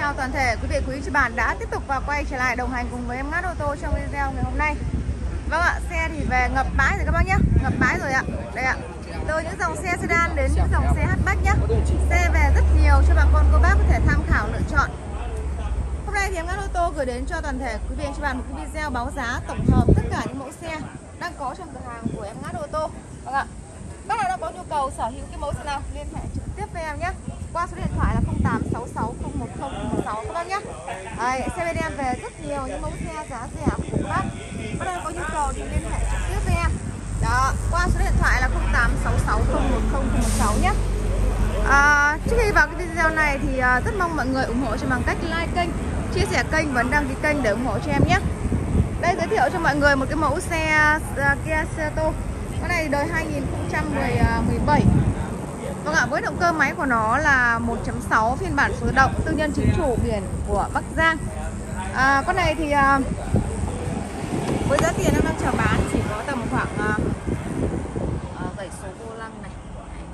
Chào toàn thể quý vị quý chị bạn đã tiếp tục và quay trở lại đồng hành cùng với em ngắt ô tô trong video ngày hôm nay. Vâng ạ, xe thì về ngập bãi rồi các bác nhé, ngập bãi rồi ạ. Đây ạ. Từ những dòng xe sedan đến những dòng xe hatchback nhé. Xe về rất nhiều cho bà con cô bác có thể tham khảo lựa chọn. Hôm nay thì em ngắt ô tô gửi đến cho toàn thể quý vị anh chị bạn một cái video báo giá tổng hợp tất cả những mẫu xe đang có trong cửa hàng của em ngắt ô tô. Vâng ạ. Bác nào đã có nhu cầu sở hữu cái mẫu xe nào liên hệ trực tiếp với em nhé qua số điện thoại là 6 các bác nhé Đấy, xe bên em về rất nhiều những mẫu xe giá rẻ của các bác. Bác ơi có nhu cầu thì liên hệ trực tiếp với em. Đó, qua số điện thoại là 0866010016 nhé à, Trước khi vào cái video này thì à, rất mong mọi người ủng hộ cho bằng cách like kênh Chia sẻ kênh và đăng ký kênh để ủng hộ cho em nhé. Đây giới thiệu cho mọi người một cái mẫu xe uh, Kia Seato. Cái này đời 2017 Vâng ạ, với động cơ máy của nó là 1.6 phiên bản số động tư nhân chính chủ biển của Bắc Giang. À, Con này thì à, với giá tiền em đang chào bán chỉ có tầm khoảng à, à số vô lăng này.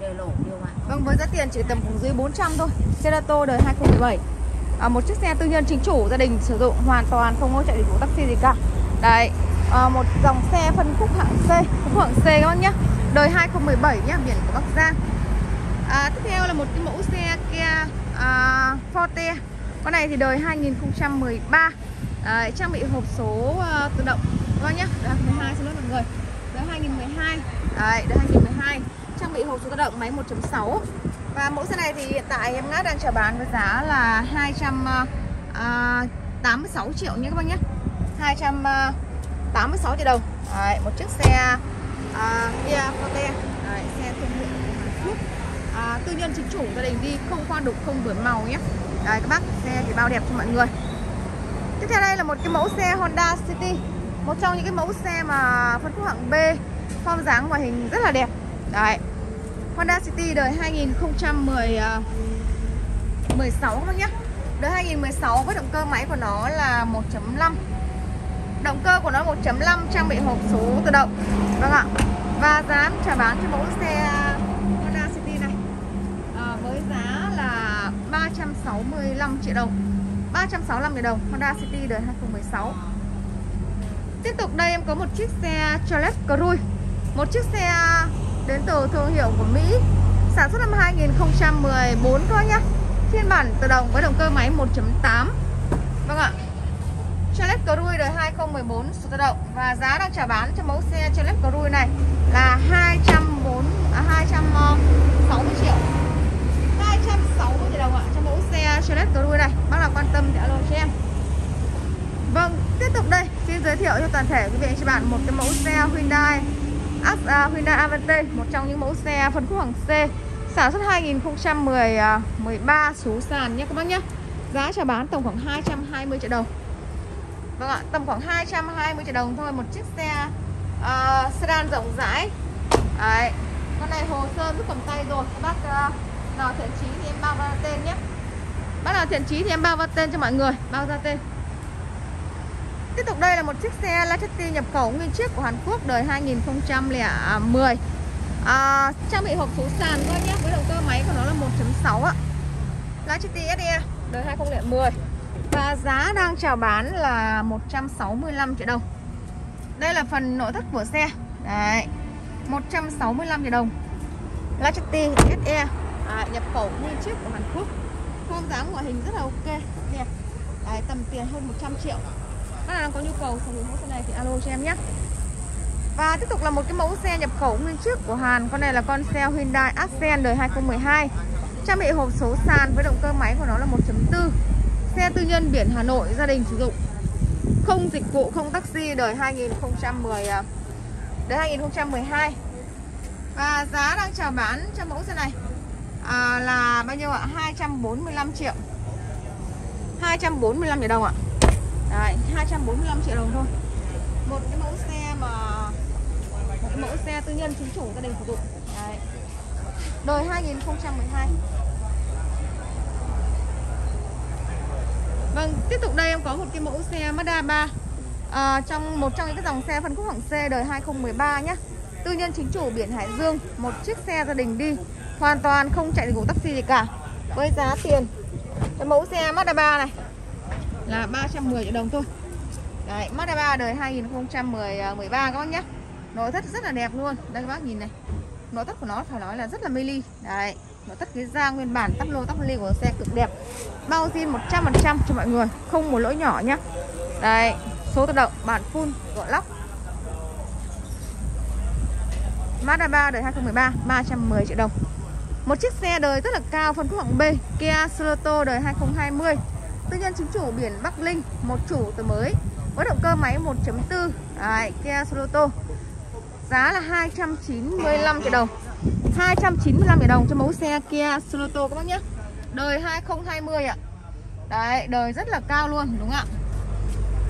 Đều lổ điều mà. Vâng, với giá tiền chỉ tầm khoảng dưới 400 thôi. Cerato đời 2017 à, Một chiếc xe tư nhân chính chủ gia đình sử dụng hoàn toàn không có chạy dịch vụ taxi gì cả. Đấy, à, một dòng xe phân khúc hạng C Phân khúc hạng C các bác nhé Đời 2017 nhé, biển của Bắc Giang à, Tiếp theo là một cái mẫu xe Kia à, Forte. Con này thì đời 2013 à, Trang bị hộp số à, tự động. Các bác nhé, đời 12 xin lỗi mọi người. Đời 2012 Đấy, đời 2012 Trang bị hộp số tự động máy 1.6 Và mẫu xe này thì hiện tại em ngát đang chào bán với giá là 286 ờ, à, triệu nhé các bác nhé. 286 ờ, triệu đồng. Đấy, một chiếc xe uh, Kia Forte. Đấy, xe thương hiệu của Hàn Quốc à, tư nhân chính chủ gia đình đi không khoan đục không đổi màu nhé. Đấy các bác xe thì bao đẹp cho mọi người. Tiếp theo đây là một cái mẫu xe Honda City. Một trong những cái mẫu xe mà phân khúc hạng B form dáng ngoại hình rất là đẹp. Đấy Honda City đời 2010 16 à, các bác nhé. Đời 2016 với động cơ máy của nó là 1.5 động cơ của nó 1.5 trang bị hộp số tự động. Vâng ạ. Và giá trả bán cho mẫu xe 365 triệu đồng. 365 triệu đồng Honda City đời 2016 Tiếp tục đây em có một chiếc xe Chevrolet Cruise Một chiếc xe đến từ thương hiệu của Mỹ. Sản xuất năm 2014 thôi nhá. Phiên bản tự động với động cơ máy 1.8 Vâng ạ. Chevrolet Cruise đời 2014 số tự động Và giá đang trả bán cho mẫu xe Chevrolet Cruise này là 240, à, 260 ờ, triệu. 260 triệu đồng ạ cho mẫu xe Chevrolet Cruze này bác nào quan tâm thì alo cho em. Vâng tiếp tục đây xin giới thiệu cho toàn thể quý vị anh chị bạn một cái mẫu xe Hyundai uh, Hyundai Avante một trong những mẫu xe phân khúc hạng C sản xuất 2013 à, số sàn nhé các bác nhé. Giá chào bán tổng khoảng 220 triệu đồng. Vâng ạ tầm khoảng 220 triệu đồng thôi một chiếc xe uh, sedan rộng rãi. Đấy con này hồ sơ rất cầm tay rồi các bác uh, nào thiện chí thì em bao ra tên nhé. Bác nào thiện chí thì em bao ra tên cho mọi người. Bao ra tên. Tiếp tục đây là một chiếc xe Lachetti nhập khẩu nguyên chiếc của Hàn Quốc đời 2010 à, trang bị hộp số sàn thôi nhé. Với động cơ máy của nó là 1.6 ạ. Lachetti SE đời 2010 và giá đang chào bán là 165 triệu đồng. Đây là phần nội thất của xe. Đấy 165 triệu đồng. Lachetti SE à, nhập khẩu nguyên chiếc của Hàn Quốc. Form dáng ngoại hình rất là ok. Đẹp. Đấy, tầm tiền hơn 100 triệu. Các bạn có nhu cầu sở hữu mẫu xe này thì alo cho em nhé. Và tiếp tục là một cái mẫu xe nhập khẩu nguyên chiếc của Hàn. Con này là con xe Hyundai Accent đời 2012 trang bị hộp số sàn với động cơ máy của nó là 1.4 xe tư nhân biển Hà Nội gia đình sử dụng. Không dịch vụ không taxi đời 2010 à, đời 2012 và giá đang chào bán cho mẫu xe này à, là bao nhiêu ạ? 245 triệu. 245 triệu đồng ạ. Đấy, 245 triệu đồng thôi. Một cái mẫu xe mà Một cái mẫu xe tư nhân chính chủ gia đình sử dụng Đấy. Đời 2012 Vâng, tiếp tục đây em có một cái mẫu xe Mazda 3 à, Trong một trong những cái dòng xe phân khúc hạng C đời 2013 nhé Tư nhân chính chủ biển Hải Dương Một chiếc xe gia đình đi hoàn toàn không chạy dịch vụ taxi gì cả. Với giá tiền. Cho mẫu xe Mazda 3 này. Là 310 triệu đồng thôi. Đấy, Mazda 3 đời 2013 à, các bác nhé. Nội thất rất là đẹp luôn. Đây các bác nhìn này. Nội thất của nó phải nói là rất là mê ly. Đấy, nội thất cái da nguyên bản tắp lô tắp ly của xe cực đẹp. Bao zin 100% cho mọi người Không một lỗi nhỏ nhá Đây, số tự động, bản full, gọi lóc. Mazda 3 đời 2013 310 triệu đồng. Một chiếc xe đời rất là cao phân khúc hạng B Kia Sorento đời 2020 Tư nhân chính chủ biển Bắc Linh Một chủ từ mới Với động cơ máy 1.4 Đấy, Kia Sorento Giá là 295 triệu đồng. 295 triệu đồng cho mẫu xe Kia Sorento các bác nhé. Đời 2020 ạ. Đấy, đời rất là cao luôn đúng không ạ?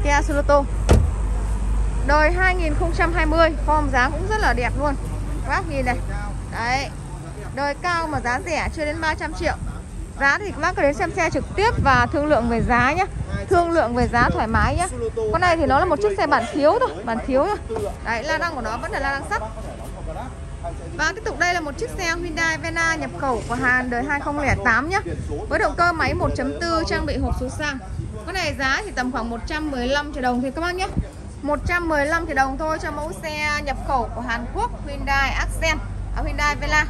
Kia Sorento Đời 2020 Form giá cũng rất là đẹp luôn. Các bác nhìn này. Đấy. Đời cao mà giá rẻ chưa đến 300 triệu. Giá thì các bác có đến xem xe trực tiếp Và thương lượng về giá nhé Thương lượng về giá thoải mái nhé Con này thì nó là một chiếc xe bản thiếu thôi Bản thiếu nhá Đấy la đăng của nó vẫn là la đăng sắt. Và tiếp tục đây là một chiếc xe Hyundai Vena nhập khẩu của Hàn đời 2008 nhé Với động cơ máy 1.4 trang bị hộp số xăng Con này giá thì tầm khoảng 115 triệu đồng thì các bác nhé 115 triệu đồng thôi cho mẫu xe nhập khẩu của Hàn Quốc Hyundai Accent à, Hyundai Vela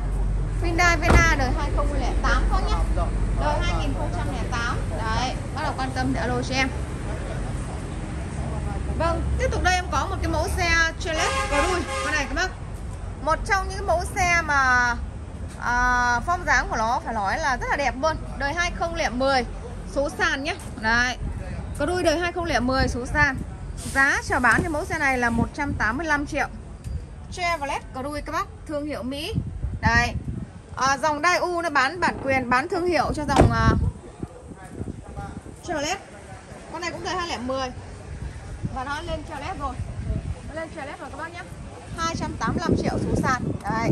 Hyundai Vena đời 2008 các nhé. Đời 2008 Đấy, bắt đầu quan tâm để alo cho em. Vâng, tiếp tục đây em có một cái mẫu xe Chevrolet Cruze. Con này các bác. Một trong những mẫu xe mà à, form dáng của nó phải nói là rất là đẹp luôn. Đời 2010 số sàn nhé. Đấy có đuôi đời 2010 số sàn. Giá chào bán thì mẫu xe này là 185 triệu. Chevrolet có đuôi các bác thương hiệu Mỹ. Đây à, dòng Daewoo nó bán bản quyền bán thương hiệu cho dòng à, Chevrolet con này cũng đời 2010 và nó lên Chevrolet rồi. Nó lên Chevrolet rồi các bác nhé. 285 triệu số sàn. Đấy.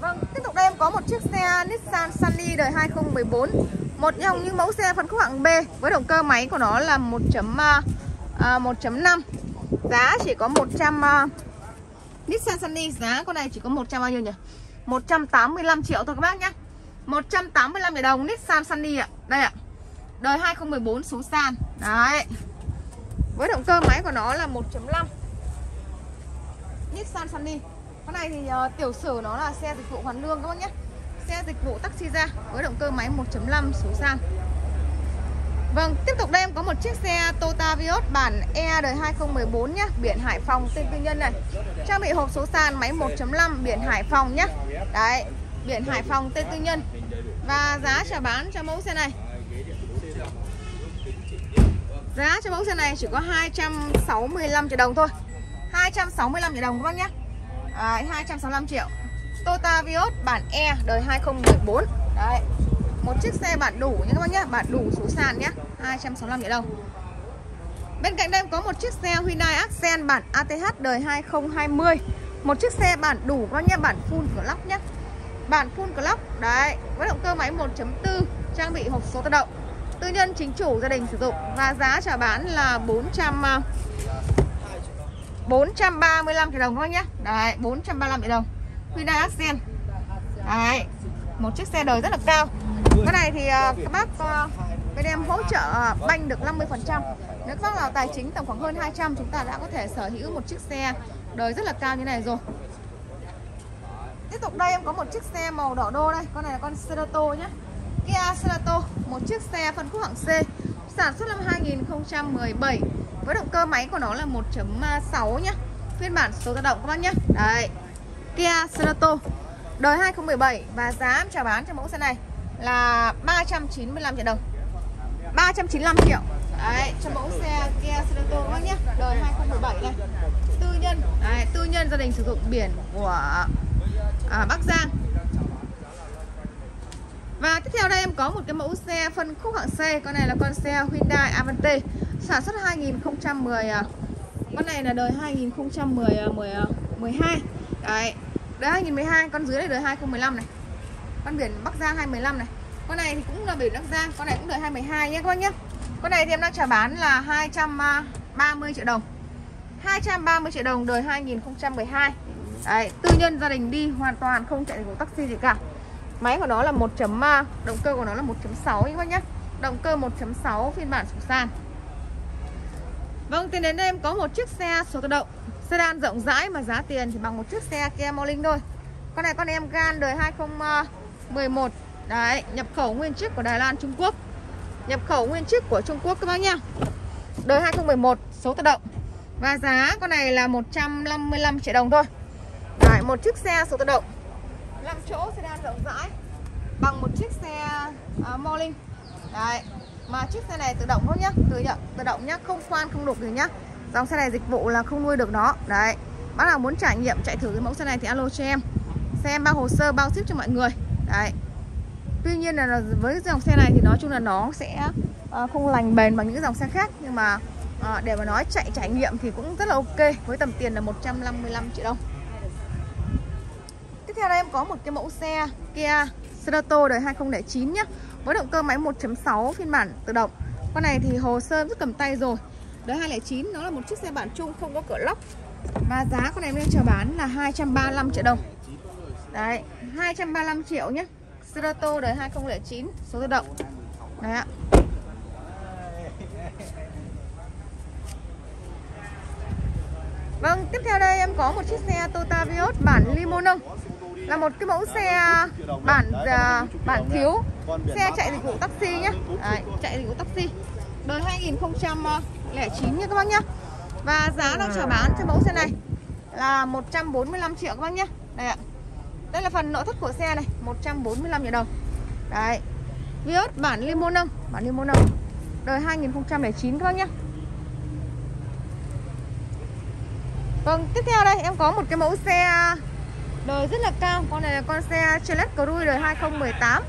Vâng, tiếp tục đây em có một chiếc xe Nissan Sunny đời 2014 Một trong những mẫu xe phân khúc hạng B Với động cơ máy của nó là 1.5 uh, à, à, Giá chỉ có 100 uh, à, Nissan Sunny giá con này chỉ có 100 bao nhiêu nhỉ? 185 triệu thôi các bác nhé. 185 triệu đồng Nissan Sunny ạ. Đây ạ. Đời 2014 số sàn Đấy. Với động cơ máy của nó là 1.5 Nissan Sunny. Con này thì uh, tiểu sử nó là xe dịch vụ hoàn lương các bác nhé. Xe dịch vụ taxi ra với động cơ máy 1.5 số sàn Vâng, tiếp tục đây em có một chiếc xe Toyota Vios bản E đời 2014 nhé Biển Hải Phòng tên tư nhân này. Trang bị hộp số sàn máy 1.5 biển Hải Phòng nhé Đấy, biển Hải Phòng tên tư nhân. Và giá chào bán cho mẫu xe này. Giá cho mẫu xe này chỉ có 265 triệu đồng thôi. 265 triệu đồng các bác nhé à, 265 triệu. Toyota Vios bản E đời 2014 Đấy. Một chiếc xe bản đủ nhé các bác nhé. Bản đủ số sàn nhé. 265 triệu đồng. Bên cạnh đây có một chiếc xe Hyundai Accent bản ATH đời 2020 Một chiếc xe bản đủ các bác nhé. Bản full cửa lóc nhé. Bản full clock, Đấy, Với động cơ máy 1.4 Trang bị hộp số tự động. Tư nhân chính chủ gia đình sử dụng Và giá chào bán là 400 435 à, triệu đồng các bác nhé. Đấy 435 triệu đồng. Hyundai Accent. Đấy, Một chiếc xe đời rất là cao. Cái này thì ờ, các bác ờ, bên em hỗ trợ ờ, banh được 50% Nếu các bác nào tài chính tầm khoảng hơn 200 Chúng ta đã có thể sở hữu một chiếc xe đời rất là cao như này rồi. Tiếp tục đây, em có một chiếc xe màu đỏ đô đây. Con này là con Cerato nhé Kia Cerato Một chiếc xe phân khúc hạng C, Sản xuất năm 2017 với động cơ máy của nó là 1.6 nhá. Phiên bản số tự động, các bác nhé Đấy. Kia Cerato Đời 2017 Và giá em chào bán cho mẫu xe này. Là 395 triệu đồng. 395 triệu. Đấy, cho mẫu xe Kia Cerato các bác nhé. Đời 2017 này. Tư nhân. Đấy, Tư nhân gia đình sử dụng biển của à, Bắc Giang. Và tiếp theo đây em có một cái mẫu xe phân khúc hạng C. Con này là con xe Hyundai Avante. Sản xuất 2010. À. Con này là đời 2010 10, 12 Đấy Đời 2012 Con dưới này đời 2015 này. Con biển Bắc Giang 215 này. Con này thì cũng là biển Bắc Giang Con này cũng đời 212 nhé các bác nhé. Con này thì em đang trả bán là 230 triệu đồng. 230 triệu đồng đời 2012 Đấy, tư nhân gia đình đi hoàn toàn không chạy được taxi gì cả. Máy của nó là 1. chấm, à, động cơ của nó là 1.6 các bác nhé. Động cơ 1.6 phiên bản sổ sàn. Vâng, thì đến đây em có một chiếc xe số tự động. Sedan rộng rãi mà giá tiền thì bằng một chiếc xe Kia Morning thôi. Con này con em gan đời 20 11 Đấy, nhập khẩu nguyên chiếc của Đài Loan Trung Quốc. Nhập khẩu nguyên chiếc của Trung Quốc các bác nhá. Đời 2011 số tự động. Và giá con này là 155 triệu đồng thôi. Đấy, một chiếc xe số tự động. 5 chỗ sedan rộng rãi. Bằng một chiếc xe uh, Morning. Đấy Mà chiếc xe này tự động thôi nhá. Tự, nhận, tự động nhá, không khoan không đục gì nhá. Dòng xe này dịch vụ là không nuôi được nó. Đấy Bác nào muốn trải nghiệm chạy thử cái mẫu xe này thì alo cho em. Xe em bao hồ sơ bao ship cho mọi người. Đấy. Tuy nhiên là với dòng xe này thì nói chung là nó sẽ à, không lành bền bằng những dòng xe khác, Nhưng mà à, để mà nói chạy trải nghiệm thì cũng rất là ok, Với tầm tiền là 155 triệu đồng. Tiếp theo đây em có một cái mẫu xe Kia Cerato đời 2009 nhé Với động cơ máy 1.6 phiên bản tự động. Con này thì hồ sơ rất cầm tay rồi. Đời 209 nó là một chiếc xe bản chung không có cửa lóc. Và giá con này em chờ bán là 235 triệu đồng. Đấy 235 triệu nhé. Strato đời 2009 số tự động. Đấy ạ. Vâng, tiếp theo đây em có một chiếc xe Toyota Vios bản limo nâng là một cái mẫu xe bản uh, bản thiếu. Xe chạy dịch vụ taxi nhé. Đấy, chạy dịch vụ taxi. Đời 2009 nha các bác nhé. Và giá đang chào bán cho mẫu xe này là 145 triệu các bác nhé. Đây ạ đây là phần nội thất của xe này 145 000 đồng. Đấy. Vios bản limo nâng bản limo nâng đời 2009 các bác nhé Vâng, tiếp theo đây em có một cái mẫu xe à, đời rất là cao. Con này là con xe Chevrolet Cruze đời 2018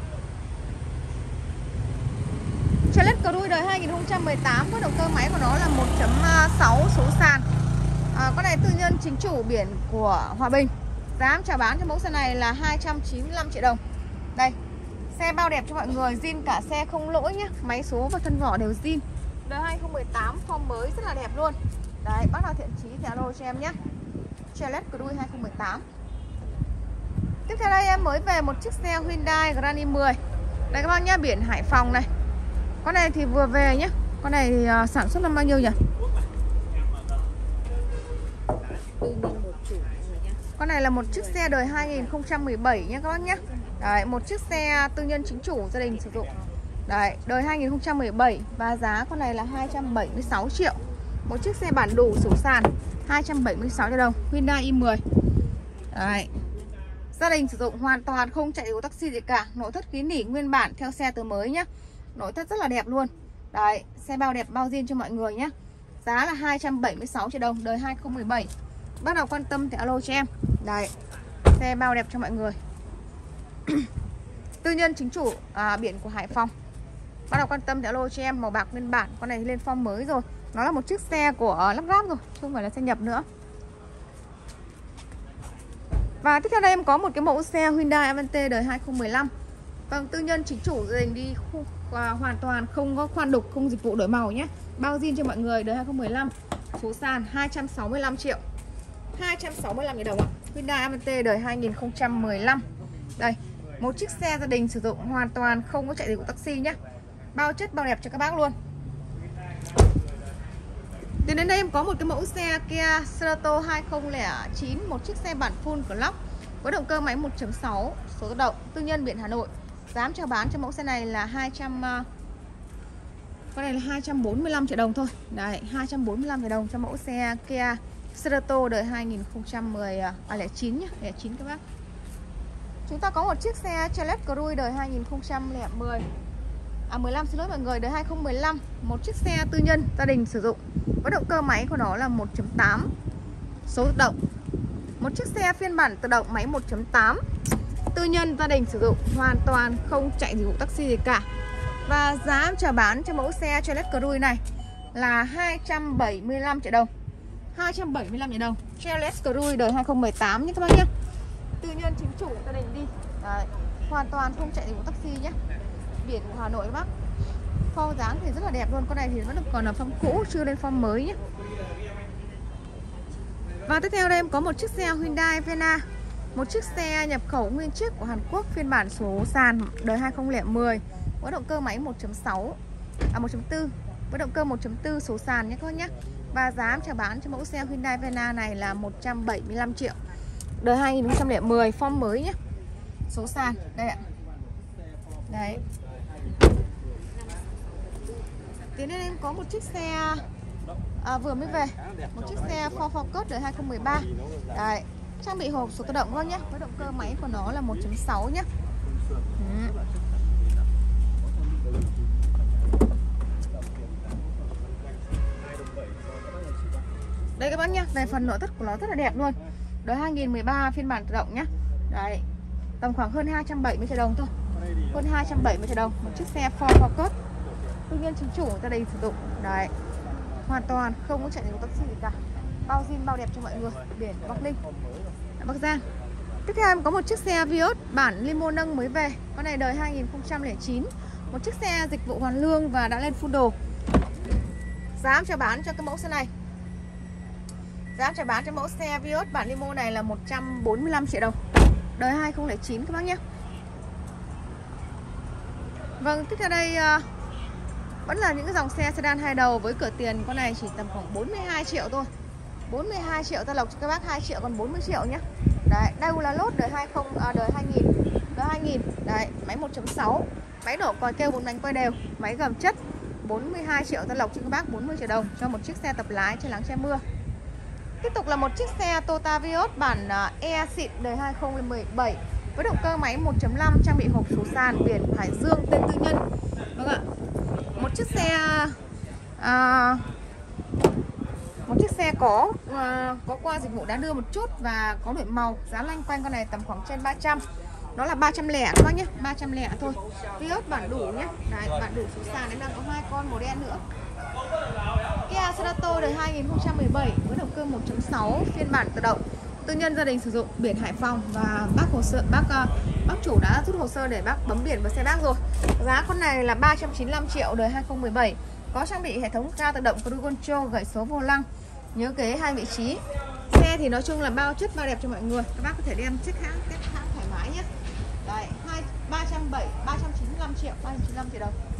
Chevrolet Cruze đời 2018 Với động cơ máy của nó là 1.6 à, số sàn. À, Con này tư nhân chính chủ biển của Hòa Bình. Giá chào bán cho mẫu xe này là 295 triệu đồng. Đây Xe bao đẹp cho mọi người zin cả xe không lỗi nhé Máy số và thân vỏ đều zin. Đời 2018 form mới rất là đẹp luôn. Đấy, bác nào thiện chí thì alo cho em nhé Chevrolet Cruze 2018 Tiếp theo đây em mới về một chiếc xe Hyundai Grand i10 Đây các bác nhá, biển Hải Phòng này. Con này thì vừa về nhé Con này thì, uh, sản xuất năm bao nhiêu nhỉ? Con này là một chiếc xe đời 2017 nhé các bác nhé. Đấy, một chiếc xe tư nhân chính chủ gia đình sử dụng. Đấy, đời 2017 Và giá con này là 276 triệu. Một chiếc xe bản đủ sổ sàn 276 triệu đồng Hyundai i10 Đấy Gia đình sử dụng hoàn toàn không chạy yếu taxi gì cả. Nội thất kín nỉ nguyên bản theo xe từ mới nhá Nội thất rất là đẹp luôn. Đấy, xe bao đẹp bao riêng cho mọi người nhé. Giá là 276 triệu đồng Đời 2017 Bắt đầu quan tâm thì alo cho em. Đấy, xe bao đẹp cho mọi người. Tư nhân chính chủ à, biển của Hải Phòng. Bắt đầu quan tâm thì alo cho em Màu bạc nguyên bản Con này lên form mới rồi. Nó là một chiếc xe của lắp ráp rồi Không phải là xe nhập nữa. Và tiếp theo đây em có một cái mẫu xe Hyundai Avante đời 2015 Vâng, tư nhân chính chủ gia đình đi khu, à, hoàn toàn không có khoan đục, không dịch vụ đổi màu nhé. Bao zin cho mọi người đời 2015 Số sàn 265 triệu. 265 000 đồng ạ. Hyundai Avante đời 2015 Đây, một chiếc xe gia đình sử dụng hoàn toàn không có chạy dịch vụ taxi nhé Bao chất bao đẹp cho các bác luôn. Đến đến đây em có một cái mẫu xe Kia Cerato 2009 Một chiếc xe bản full clock Với động cơ máy 1.6 số tự động Tư nhân biển Hà Nội. Giá chào bán cho mẫu xe này là 200 à, Con này là 245 triệu đồng thôi. Đấy 245 triệu đồng cho mẫu xe Kia Cerato đời 2010 à, à 09 nhá 09 các bác. Chúng ta có một chiếc xe Chevrolet Cruze đời 2010 À 15 xin lỗi mọi người, đời 2015 Một chiếc xe tư nhân gia đình sử dụng. Với động cơ máy của nó là 1.8 Số tự động. Một chiếc xe phiên bản tự động máy 1.8 Tư nhân gia đình sử dụng Hoàn toàn không chạy dịch vụ taxi gì cả. Và giá chào bán cho mẫu xe Chevrolet Cruze này Là 275 triệu đồng. 275 triệu đồng. Chevrolet Cruze đời 2018 nhé các bác nhé. Tư nhân chính chủ gia đình đi. Đấy. Hoàn toàn không chạy dịch vụ taxi nhé. Biển của Hà Nội các bác. Form dáng thì rất là đẹp luôn Con này thì vẫn còn là form cũ chưa lên form mới nhé. Và tiếp theo đây em có một chiếc xe Hyundai Vena. Một chiếc xe nhập khẩu nguyên chiếc của Hàn Quốc phiên bản số sàn đời 2010 với động cơ máy 1.6 à 1.4 với động cơ 1.4 số sàn nhé các bác nhé. Và giá chào bán cho mẫu xe Hyundai Vena này là 175 triệu. Đời 2010 form mới nhé. Số sàn đây ạ. Đấy. Tiến lên em có một chiếc xe à, vừa mới về một chiếc xe Ford Focus đời 2013 Đấy, trang bị hộp số tự động luôn nhé với động cơ máy của nó là 1.6 nhé ừ. đây các bác về phần nội thất của nó rất là đẹp luôn. Đời 2013 phiên bản tự động nhá. Đấy, tầm khoảng hơn 270 triệu đồng thôi. Hơn 270 triệu đồng. Một chiếc xe Ford Focus. Tuy nhiên chính chủ người ta đầy sử dụng. Đấy, hoàn toàn không có chạy đến taxi gì cả. Bao zin, bao đẹp cho mọi người. Biển Bắc Ninh, Bắc Giang. Tiếp theo em có một chiếc xe Vios bản limo nâng mới về. Con này đời 2009 một chiếc xe dịch vụ hoàn lương và đã lên full đồ. Giá em chào bán cho cái mẫu xe này giá em bán cho mẫu xe Vios bản limo này là 145 triệu đồng. Đời 2009 các bác nhé. Vâng, tiếp theo đây uh, vẫn là những cái dòng xe sedan hai đầu với cửa tiền con này chỉ tầm khoảng 42 triệu thôi. 42 triệu ta lộc cho các bác 2 triệu còn 40 triệu nhé. Đấy, đây là lốt đời 20 à, đời 2000 đời 2000 Đấy, máy 1.6 Máy nổ còi kêu bốn bánh quay đều Máy gầm chất 42 triệu ta lộc cho các bác 40 triệu đồng cho một chiếc xe tập lái trên lắng che mưa. Tiếp tục là một chiếc xe Toyota Vios bản à, E xịn đời 2017 với động cơ máy 1.5 trang bị hộp số sàn biển Hải Dương tên tư nhân. Vâng ạ. Một chiếc xe à, một chiếc xe có à, có qua dịch vụ đã đưa một chút và có đổi màu. Giá lanh quanh con này tầm khoảng trên 300 nó là 300 lẻ các bác nhé 300 lẻ thôi. Vios bản đủ nhé Đấy, bản đủ số sàn em đang có hai con màu đen nữa. Kia Cerato đời 2017 với động cơ 1.6 phiên bản tự động. Tư nhân gia đình sử dụng biển Hải Phòng và bác hồ sơ, bác ờ, bác chủ đã rút hồ sơ để bác bấm biển vào xe bác rồi. Giá con này là 395 triệu đời 2017 có trang bị hệ thống ga tự động cruise control gậy số vô lăng. Nhớ ghế hai vị trí. Xe thì nói chung là bao chất bao đẹp cho mọi người. Các bác có thể đem chiếc hãng test hãng thoải mái nhé. Đấy, hai, ba trăm bảy, ba trăm chín mươi lăm triệu, ba trăm chín mươi lăm triệu đồng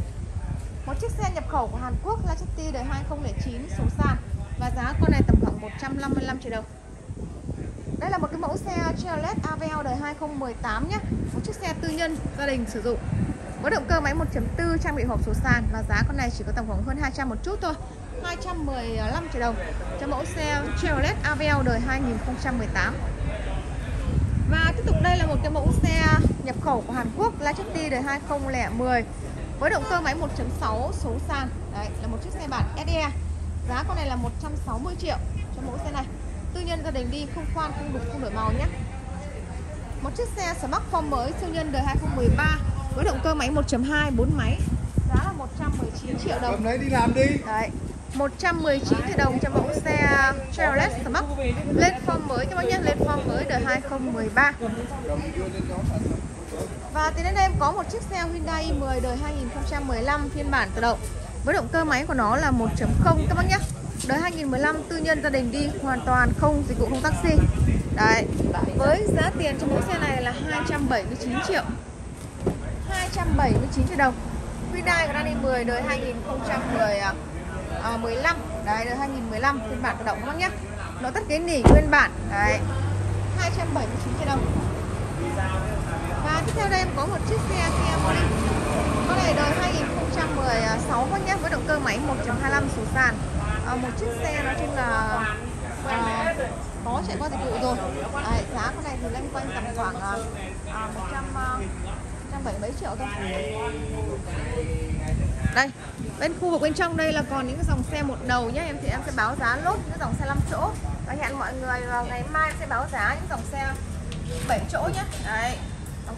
một chiếc xe nhập khẩu của Hàn Quốc Lachety đời 2009 số sàn và giá con này tầm khoảng 155 triệu đồng. Đây là một cái mẫu xe Chevrolet Aveo đời 2018 nhé. Một chiếc xe tư nhân gia đình sử dụng. Có động cơ máy 1.4 trang bị hộp số sàn Và giá con này chỉ có tầm khoảng hơn 200 một chút thôi 215 triệu đồng cho mẫu xe Chevrolet Aveo đời 2018 Và tiếp tục đây là một cái mẫu xe nhập khẩu của Hàn Quốc Lachety đời 2010 với động cơ máy 1.6 số sàn. Đấy là một chiếc xe bản SE Giá con này là 160 triệu cho mẫu xe này. Tư nhân gia đình đi không khoan không đục không đổi màu nhé. Một chiếc xe smartphone mới siêu nhân đời 2013 với động cơ máy 1.2 4 máy. Giá là 119 triệu đồng. Cầm lấy đi làm đi. Đấy 119 triệu đồng cho mẫu xe Chevrolet Smart. Lên form mới các bác nhé lên form mới đời 2013 và từ đến đây em có một chiếc xe Hyundai i10 đời 2015 phiên bản tự động. Với động cơ máy của nó là 1.0 các bác nhé Đời 2015 tư nhân gia đình đi hoàn toàn không dịch vụ không taxi. Đấy Với giá tiền cho mẫu xe này là 279 triệu. 279 triệu đồng. Hyundai Grand 10 đời 2010 à, à 15 Đấy đời 2015 phiên bản tự động các bác nhé Nội thất ghế nỉ nguyên bản. Đấy 279 triệu đồng. Và tiếp theo đây em có một chiếc xe Kia Morning Con này đời 2016 con nhé với động cơ máy 1.25 số sàn. À, một chiếc xe nói chung là à, có chạy qua dịch vụ rồi. À, giá con này thì lên quanh tầm khoảng à, 100 à, 170 à, mấy triệu thôi. Đây bên khu vực bên trong đây là còn những cái dòng xe một đầu nhé em thì em sẽ báo giá lốt những dòng xe 5 chỗ. Và hẹn mọi người vào ngày mai em sẽ báo giá những dòng xe 7 chỗ nhé. Đấy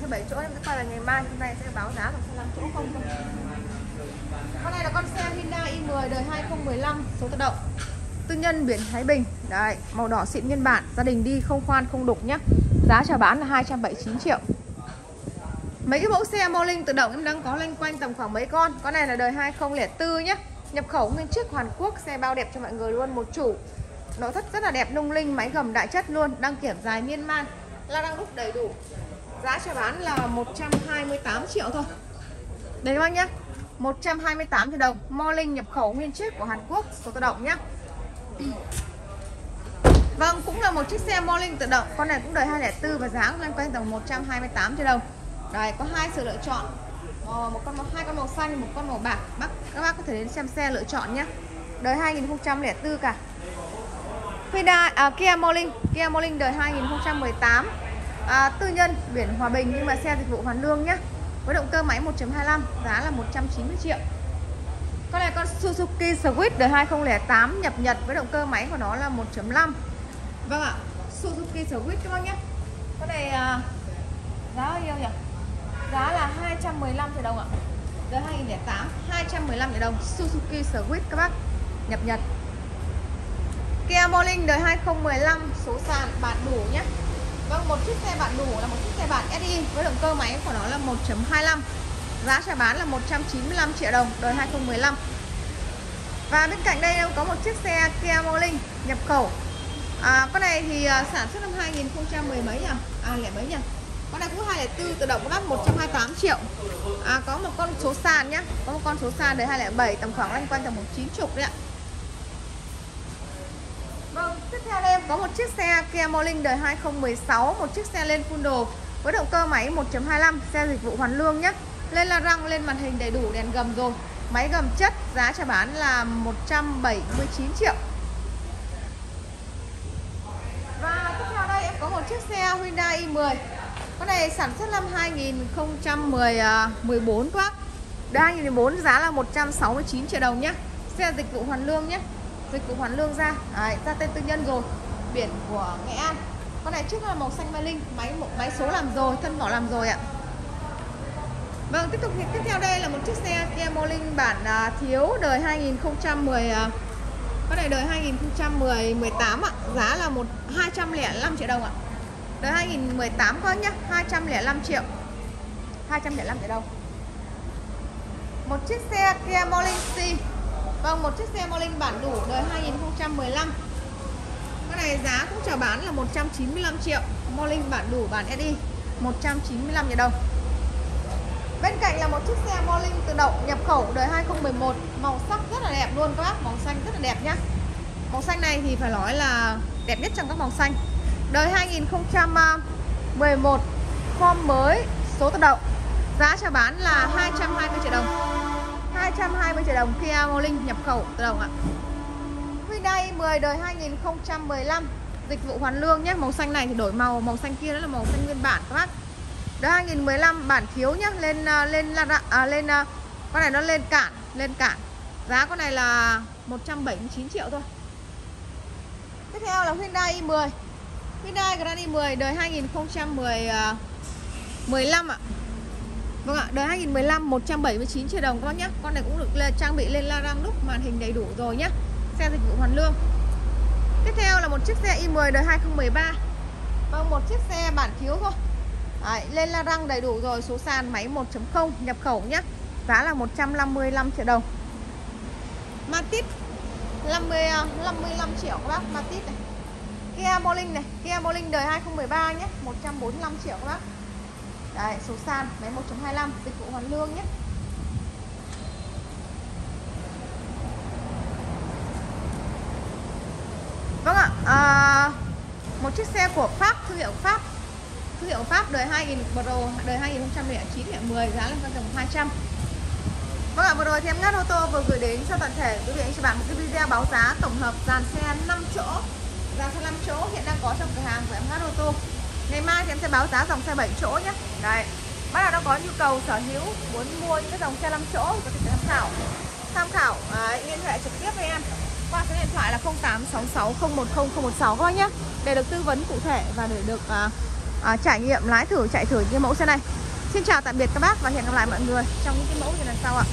cho 7 chỗ em sẽ quay là ngày mai hôm nay sẽ báo giá là sẽ làm chỗ không thôi con này là con xe Hyundai i10 đời 2015 số tự động. Tư nhân biển Thái Bình. Đấy, màu đỏ xịn nguyên bản. Gia đình đi không khoan không đục nhá. Giá chào bán là 279 triệu. Mấy cái mẫu xe mô linh tự động em đang có loanh quanh tầm khoảng mấy con. Con này là đời 2004 nhé Nhập khẩu nguyên chiếc Hàn Quốc Xe bao đẹp cho mọi người luôn Một chủ. Nội thất rất là đẹp lung linh Máy gầm đại chất luôn Đăng kiểm dài miên man. La đăng đúc đầy đủ. Giá chào bán là 128 triệu thôi. Đấy các bác nhé. 128 triệu đồng. Molling nhập khẩu nguyên chiếc của Hàn Quốc Số tự động nhé. Vâng, cũng là một chiếc xe Molling tự động. Con này cũng đời 204 và giá cũng loanh quanh tầm 128 triệu đồng. Đây, có hai sự lựa chọn. Ờ, một con màu hai con màu xanh, một con màu bạc. Bác Các bác có thể đến xem xe lựa chọn nhé. Đời 2004 cả. Hyundai, à, Kia Morning Kia Morning đời 2018 à, Tư nhân, biển Hòa Bình Nhưng mà xe dịch vụ hoàn lương nhé Với động cơ máy 1.25 Giá là 190 triệu. Con này con Suzuki Swift đời 2008 Nhập Nhật với động cơ máy của nó là 1.5 Vâng ạ Suzuki Swift các bác nhé Con này à, giá bao nhiêu nhỉ? Giá là 215 triệu đồng ạ. Đời 2008 215 triệu đồng Suzuki Swift các bác Nhập Nhật. Kia Morning đời 2015 số sàn bản đủ nhé Vâng một chiếc xe bản đủ là một chiếc xe bản SI với động cơ máy của nó là 1.25 Giá sẽ bán là 195 triệu đồng đời 2015 Và bên cạnh đây có một chiếc xe Kia Morning nhập khẩu. À, Con này thì à, sản xuất năm 2010 mấy nhỉ? À lẻ mấy nhỉ? Con này cũng 204 tự động đắt 128 triệu. À, Có một con số sàn nhá. Có một con số sàn đời 207 tầm khoảng loanh quanh tầm 190 đấy ạ theo đây em có một chiếc xe Kia Morning đời 2016 Một chiếc xe lên full đồ với động cơ máy 1.25 Xe dịch vụ hoàn lương nhé. Lên la răng, lên màn hình đầy đủ đèn gầm rồi. Máy gầm chất, giá trả bán là 179 triệu. Và tiếp theo đây em có một chiếc xe Hyundai i10 Con này sản xuất năm 2014 à, quá. 2014 giá là 169 triệu đồng nhé. Xe dịch vụ hoàn lương nhé dịch vụ hoàn lương ra. Đấy, ra tên tư nhân rồi. Biển của nghệ an. Con này trước là màu xanh mai linh máy một máy số làm rồi thân vỏ làm rồi ạ. Vâng tiếp tục tiếp theo đây là một chiếc xe Kia Morning bản à, thiếu đời 2010 à, con này đời 2010 18 ạ. Giá là một 205 triệu đồng ạ. Đời 2018 có nhá 205 triệu. 205 triệu đồng. Một chiếc xe Kia Morning C. Vâng, một chiếc xe Morning bản đủ đời 2015 Cái này giá cũng chào bán là 195 triệu. Morning bản đủ bản SI 195 triệu đồng. Bên cạnh là một chiếc xe Morning tự động nhập khẩu đời 2011 Màu sắc rất là đẹp luôn các bác Màu xanh rất là đẹp nhá. Màu xanh này thì phải nói là đẹp nhất trong các màu xanh. Đời 2011 Form mới số tự động. Giá chào bán là 220 triệu đồng. 220 triệu đồng Kia Morning nhập khẩu. Tự động ạ. Hyundai 10 đời 2015 Dịch vụ hoàn lương nhé. Màu xanh này thì đổi màu Màu xanh kia đó là màu xanh nguyên bản các bác. Đời 2015 bản thiếu nhá. Lên à, lên là à, lên à, Con này nó lên cản Lên cản. Giá con này là 179 triệu thôi. Tiếp theo là Hyundai i10 Hyundai Grand i10 đời 2015 à, ạ. Vâng ạ, đời 2015 179 triệu đồng các bác nhé. Con này cũng được trang bị lên la răng đúc màn hình đầy đủ rồi nhé. Xe dịch vụ hoàn lương. Tiếp theo là một chiếc xe i10 đời 2013 Vâng, một chiếc xe bản thiếu thôi. Đấy, Lên la răng đầy đủ rồi Số sàn máy 1.0 nhập khẩu nhé. Giá là 155 triệu đồng. Matic 50, 55 triệu các bác Matic này. Kia Morning này Kia Morning đời 2013 nhé 145 triệu các bác. Đấy, số sàn máy 1.25 dịch vụ hoàn lương nhé. Vâng ạ à, Một chiếc xe của Pháp, thương hiệu Pháp. Thương hiệu Pháp đời 2000 Pro đời 2009 10 giá lên tầm 200 Vâng ạ, vừa rồi thì em ngắt ô tô vừa gửi đến cho toàn thể quý vị anh chị bạn một cái video báo giá tổng hợp dàn xe 5 chỗ. Dàn xe 5 chỗ hiện đang có trong cửa hàng của em ngắt ô tô. Ngày mai thì em sẽ báo giá dòng xe 7 chỗ nhé. Đấy Bác nào đang có nhu cầu sở hữu Muốn mua những cái dòng xe 5 chỗ Có thể tham khảo. Tham khảo à, liên hệ trực tiếp với em Qua số điện thoại là 0866010016 các nhé. Để được tư vấn cụ thể Và để được à, à, trải nghiệm lái thử chạy thử những mẫu xe này. Xin chào tạm biệt các bác Và hẹn gặp lại mọi người trong những cái mẫu như lần sau ạ.